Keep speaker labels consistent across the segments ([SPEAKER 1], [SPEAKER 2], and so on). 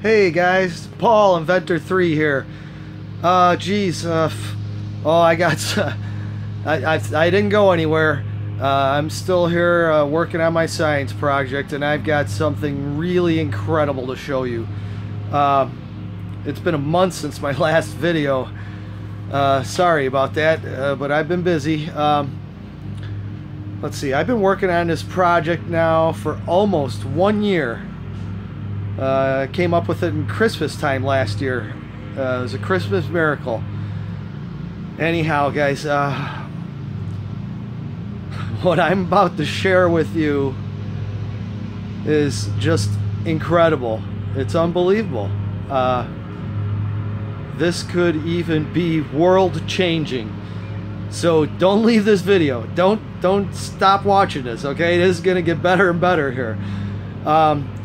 [SPEAKER 1] Hey guys, Paul Inventor Three here. Uh, geez, uh, oh, I got, I, I, I didn't go anywhere. Uh, I'm still here uh, working on my science project, and I've got something really incredible to show you. Uh, it's been a month since my last video. Uh, sorry about that, uh, but I've been busy. Um, let's see, I've been working on this project now for almost one year. Uh, came up with it in Christmas time last year. Uh, it was a Christmas miracle. Anyhow, guys, uh, what I'm about to share with you is just incredible. It's unbelievable. Uh, this could even be world changing. So don't leave this video. Don't don't stop watching this. Okay, this is gonna get better and better here. Um,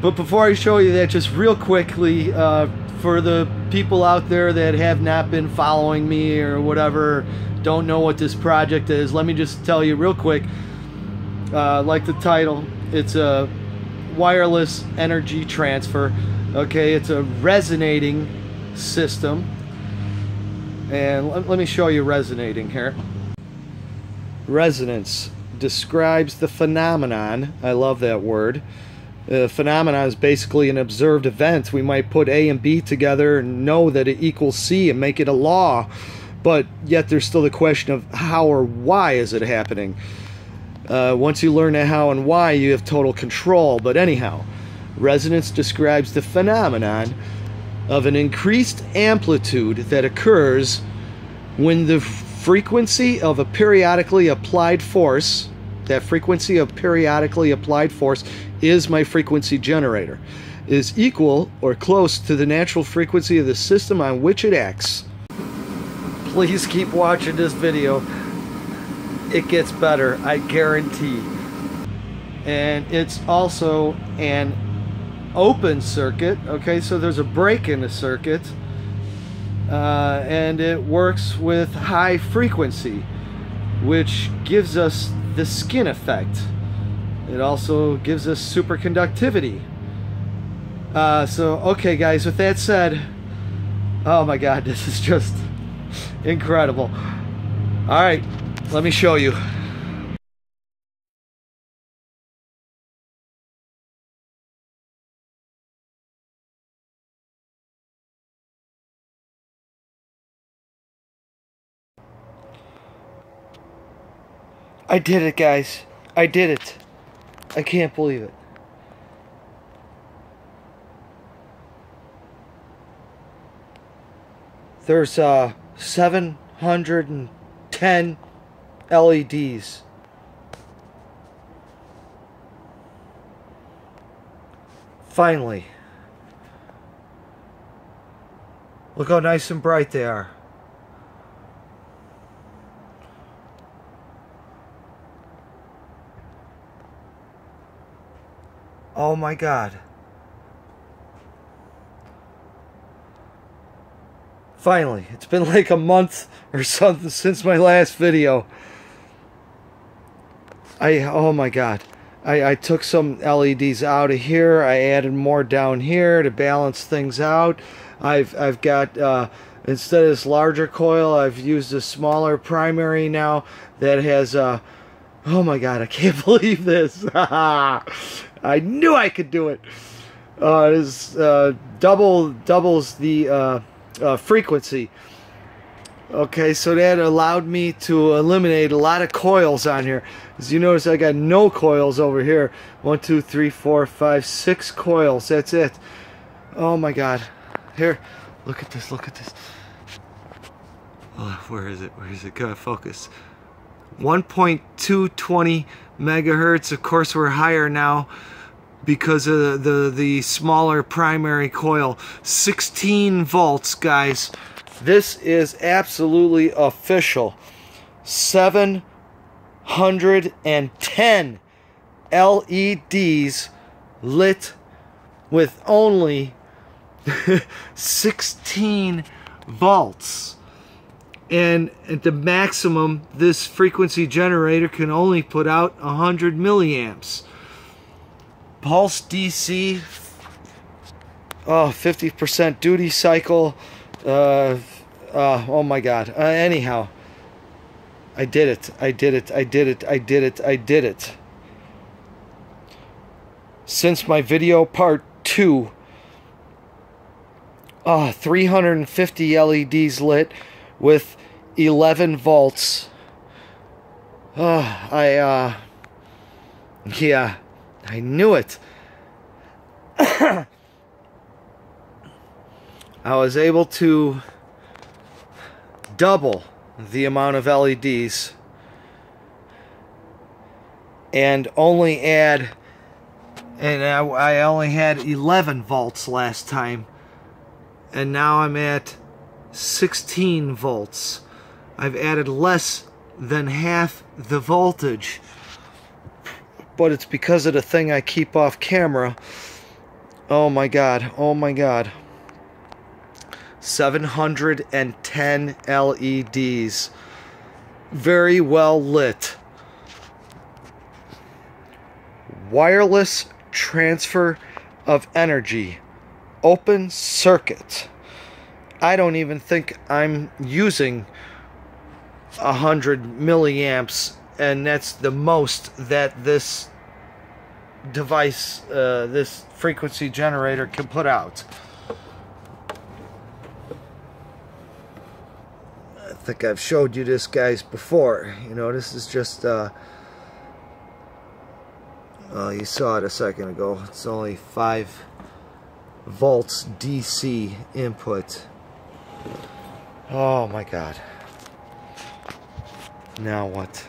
[SPEAKER 1] but before I show you that, just real quickly, uh, for the people out there that have not been following me or whatever, don't know what this project is, let me just tell you real quick. Uh, like the title, it's a wireless energy transfer. Okay, it's a resonating system. And let, let me show you resonating here. Resonance describes the phenomenon, I love that word, uh, phenomenon is basically an observed event. We might put A and B together and know that it equals C and make it a law, but yet there's still the question of how or why is it happening. Uh, once you learn how and why, you have total control. But anyhow, resonance describes the phenomenon of an increased amplitude that occurs when the frequency of a periodically applied force that frequency of periodically applied force is my frequency generator, is equal or close to the natural frequency of the system on which it acts. Please keep watching this video. It gets better, I guarantee. And it's also an open circuit, okay, so there's a break in the circuit. Uh, and it works with high frequency, which gives us the skin effect. It also gives us superconductivity. Uh, so, okay, guys, with that said, oh my god, this is just incredible. All right, let me show you. I did it, guys. I did it. I can't believe it. There's uh 710 LEDs. Finally. Look how nice and bright they are. Oh my god. Finally, it's been like a month or something since my last video. I oh my god. I, I took some LEDs out of here. I added more down here to balance things out. I've I've got uh, instead of this larger coil, I've used a smaller primary now that has uh, oh my god, I can't believe this. I knew I could do it. Uh, is uh, double doubles the uh, uh, frequency. Okay, so that allowed me to eliminate a lot of coils on here. As you notice, I got no coils over here. One, two, three, four, five, six coils. That's it. Oh my God. Here, look at this. Look at this. Oh, where is it? Where is it? Gotta focus. 1.220 megahertz. Of course, we're higher now because of the, the smaller primary coil. 16 volts, guys. This is absolutely official. 710 LEDs lit with only 16 volts and at the maximum this frequency generator can only put out 100 milliamps pulse DC oh 50% duty cycle uh, uh, oh my god. Uh, anyhow I did it I did it I did it I did it I did it. Since my video part 2 uh, 350 LEDs lit with 11 volts. Uh, I uh yeah I knew it. I was able to double the amount of LEDs and only add and I, I, only had 11 volts last time and now I'm at 16 volts. I've added less than half the voltage but it's because of the thing I keep off camera oh my god oh my god 710 LEDs. Very well lit. Wireless transfer of energy. Open circuit. I don't even think I'm using 100 milliamps and that's the most that this device, uh, this frequency generator can put out. I think I've showed you this guys before. You know, this is just, uh, well, you saw it a second ago. It's only 5 volts DC input. Oh my god. Now what?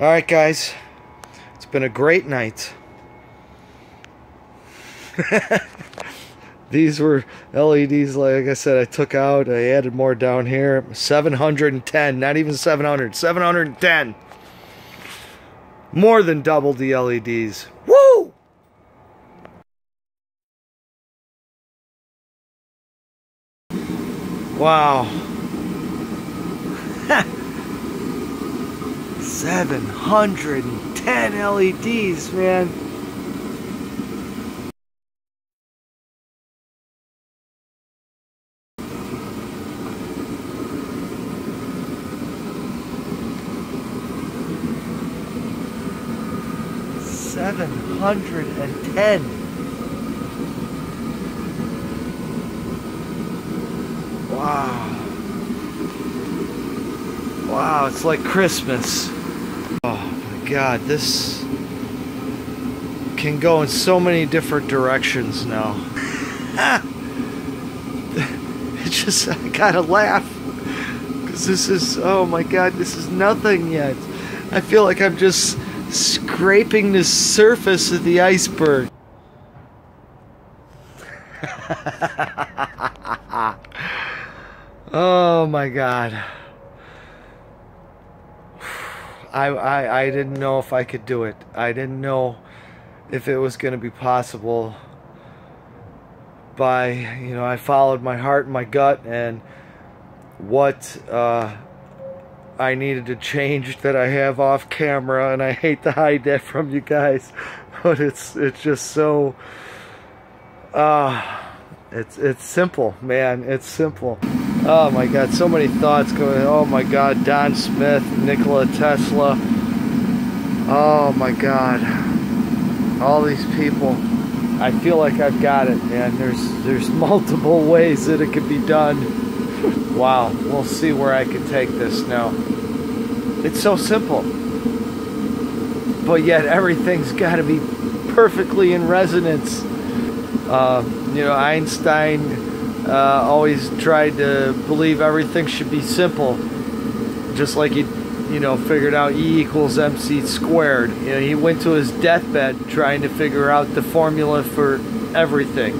[SPEAKER 1] Alright guys. It's been a great night. these were LEDs, like I said, I took out. I added more down here. 710, not even 700, 710. More than double the LEDs. Woo! Wow. 710 LEDs, man. Seven hundred and ten. Wow. Wow, it's like Christmas. Oh my god, this can go in so many different directions now. it just, I gotta laugh. Because this is, oh my god, this is nothing yet. I feel like I'm just scraping the surface of the iceberg. oh my god. I, I, I didn't know if I could do it. I didn't know if it was going to be possible. By, you know, I followed my heart and my gut and what uh, I needed to change that I have off camera and I hate to hide that from you guys but it's it's just so uh it's it's simple man it's simple oh my god so many thoughts going oh my god Don Smith Nikola Tesla oh my god all these people I feel like I've got it man there's there's multiple ways that it could be done Wow, we'll see where I can take this now. It's so simple. But yet everything's got to be perfectly in resonance. Uh, you know, Einstein uh, always tried to believe everything should be simple. Just like he, you know, figured out E equals MC squared. You know, he went to his deathbed trying to figure out the formula for everything.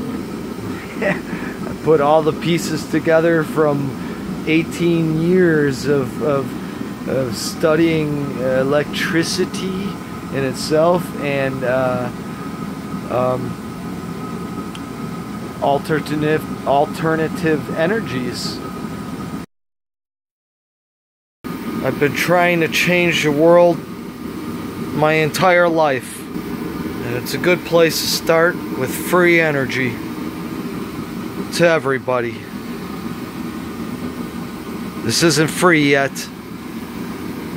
[SPEAKER 1] Put all the pieces together from 18 years of, of, of studying electricity in itself and uh, um, alternative alternative energies. I've been trying to change the world my entire life. And it's a good place to start with free energy to everybody. This isn't free yet,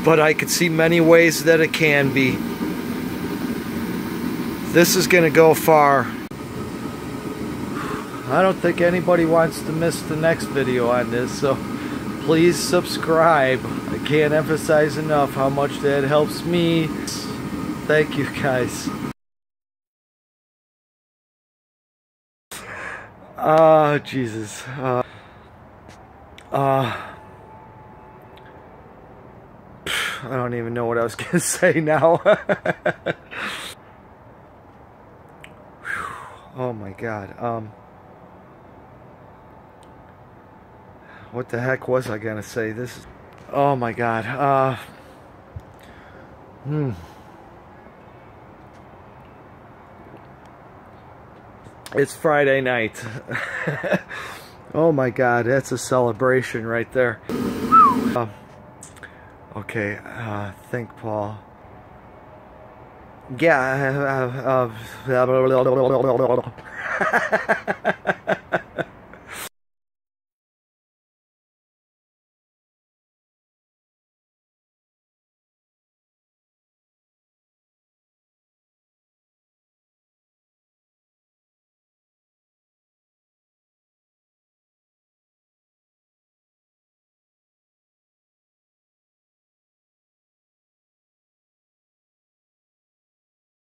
[SPEAKER 1] but I can see many ways that it can be. This is going to go far. I don't think anybody wants to miss the next video on this, so please subscribe. I can't emphasize enough how much that helps me. Thank you guys. Ah, uh, Jesus. Uh, uh, I don't even know what I was going to say now. oh my god. Um, what the heck was I to say? This is, oh my god. Uh, hmm. It's Friday night. oh my god, that's a celebration right there. Uh, okay, uh, Paul. Yeah. Uh, uh,